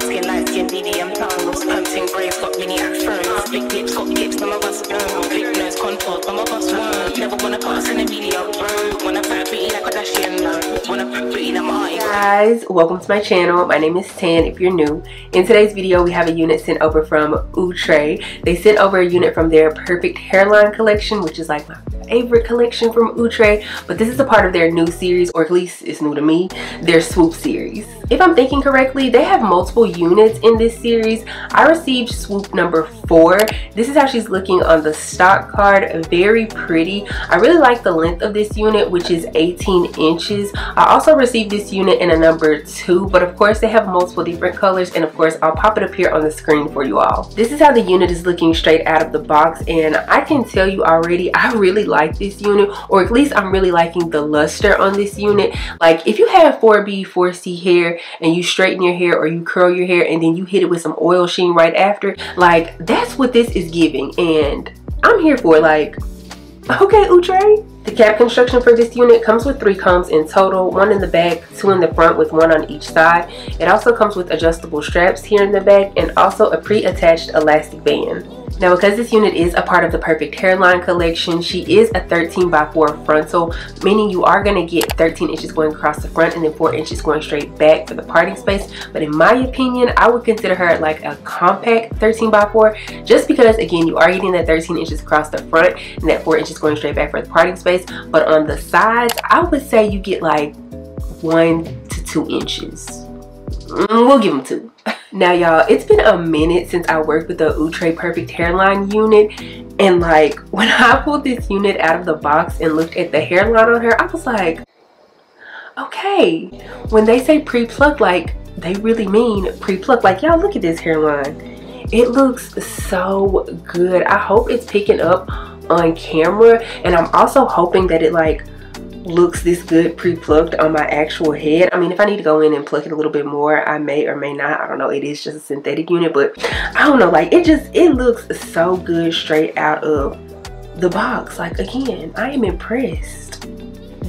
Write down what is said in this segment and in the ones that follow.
dark skin, light skin, medium tones. Pumping braids, got mini afros. Big lips, got tips, some of us know. Big nose, contour, some of us won't. Never wanna pass in the media, bro. Wanna fight pretty like a Kardashian, no. Wanna put pretty like my guys welcome to my channel my name is tan if you're new in today's video we have a unit sent over from outre they sent over a unit from their perfect hairline collection which is like my favorite collection from outre but this is a part of their new series or at least it's new to me their swoop series if i'm thinking correctly they have multiple units in this series. I received swoop number four. This is how she's looking on the stock card. Very pretty. I really like the length of this unit which is 18 inches. I also received this unit in a number two but of course they have multiple different colors and of course I'll pop it up here on the screen for you all. This is how the unit is looking straight out of the box and I can tell you already I really like this unit or at least I'm really liking the luster on this unit. Like if you have 4B, 4C hair and you straighten your hair or you curl your hair and then you hit it with some oil sheen right after like that's what this is giving and I'm here for like okay Outre the cap construction for this unit comes with three combs in total, one in the back, two in the front with one on each side. It also comes with adjustable straps here in the back and also a pre-attached elastic band. Now because this unit is a part of the Perfect Hairline collection, she is a 13 by 4 frontal, meaning you are going to get 13 inches going across the front and then 4 inches going straight back for the parting space. But in my opinion, I would consider her like a compact 13 by 4 just because again, you are getting that 13 inches across the front and that 4 inches going straight back for the parting space. But on the sides, I would say you get like 1 to 2 inches. Mm, we'll give them 2. Now y'all, it's been a minute since I worked with the Outre Perfect Hairline unit and like when I pulled this unit out of the box and looked at the hairline on her, I was like, okay. When they say pre-plucked, like they really mean pre-plucked. Like y'all look at this hairline. It looks so good. I hope it's picking up on camera and I'm also hoping that it like looks this good pre-plucked on my actual head. I mean, if I need to go in and pluck it a little bit more, I may or may not. I don't know. It is just a synthetic unit, but I don't know. Like, it just, it looks so good straight out of the box. Like, again, I am impressed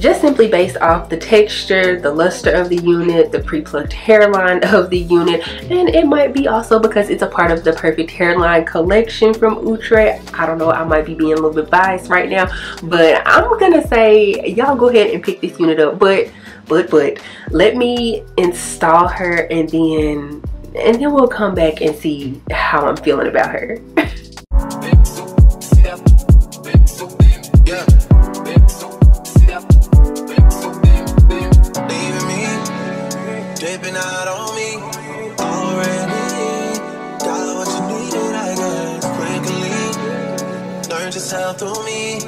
just simply based off the texture, the luster of the unit, the pre-plucked hairline of the unit, and it might be also because it's a part of the Perfect Hairline collection from Outre. I don't know, I might be being a little bit biased right now, but I'm gonna say y'all go ahead and pick this unit up. But, but, but, let me install her and then, and then we'll come back and see how I'm feeling about her. Through me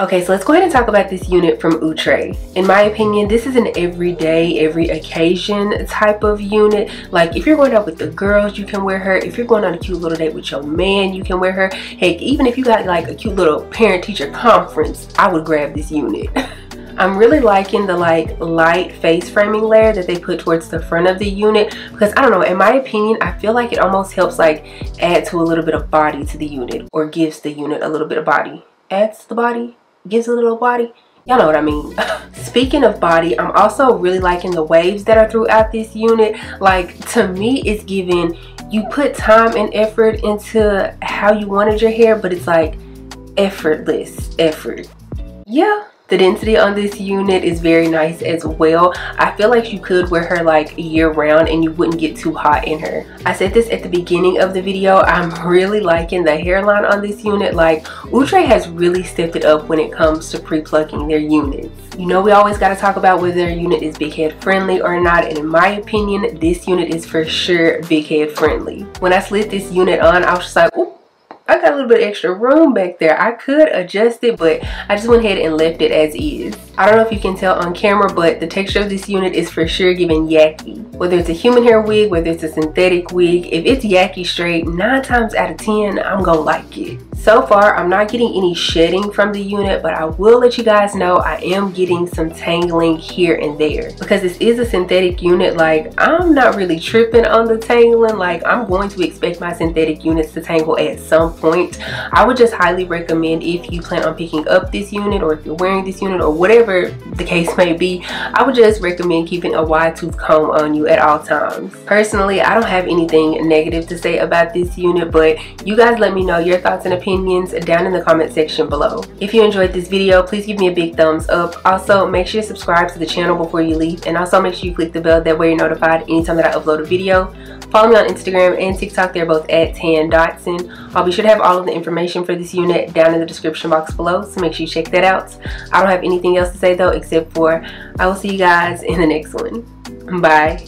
Okay, so let's go ahead and talk about this unit from Outre. In my opinion, this is an everyday, every occasion type of unit. Like if you're going out with the girls, you can wear her. If you're going on a cute little date with your man, you can wear her. Heck, even if you got like a cute little parent-teacher conference, I would grab this unit. I'm really liking the like light face framing layer that they put towards the front of the unit because I don't know in my opinion I feel like it almost helps like add to a little bit of body to the unit or gives the unit a little bit of body. Adds the body gives a little body. Y'all know what I mean. Speaking of body I'm also really liking the waves that are throughout this unit. Like to me it's giving you put time and effort into how you wanted your hair but it's like effortless effort. Yeah the density on this unit is very nice as well. I feel like you could wear her like year round and you wouldn't get too hot in her. I said this at the beginning of the video. I'm really liking the hairline on this unit. Like Outre has really stepped it up when it comes to pre-plucking their units. You know we always got to talk about whether their unit is big head friendly or not and in my opinion this unit is for sure big head friendly. When I slid this unit on I was just like Oop I got a little bit extra room back there. I could adjust it, but I just went ahead and left it as is. I don't know if you can tell on camera, but the texture of this unit is for sure giving yaki. Whether it's a human hair wig, whether it's a synthetic wig, if it's yaki straight, nine times out of 10, I'm gonna like it. So far, I'm not getting any shedding from the unit, but I will let you guys know I am getting some tangling here and there. Because this is a synthetic unit, like, I'm not really tripping on the tangling. Like, I'm going to expect my synthetic units to tangle at some point. I would just highly recommend if you plan on picking up this unit or if you're wearing this unit or whatever the case may be, I would just recommend keeping a wide tooth comb on you at all times. Personally, I don't have anything negative to say about this unit, but you guys let me know your thoughts and opinions down in the comment section below. If you enjoyed this video, please give me a big thumbs up. Also, make sure to subscribe to the channel before you leave and also make sure you click the bell that way you're notified anytime that I upload a video. Follow me on Instagram and TikTok. They're both at Tan Dotson. I'll be sure to have all of the information for this unit down in the description box below, so make sure you check that out. I don't have anything else to say though except for I will see you guys in the next one. Bye.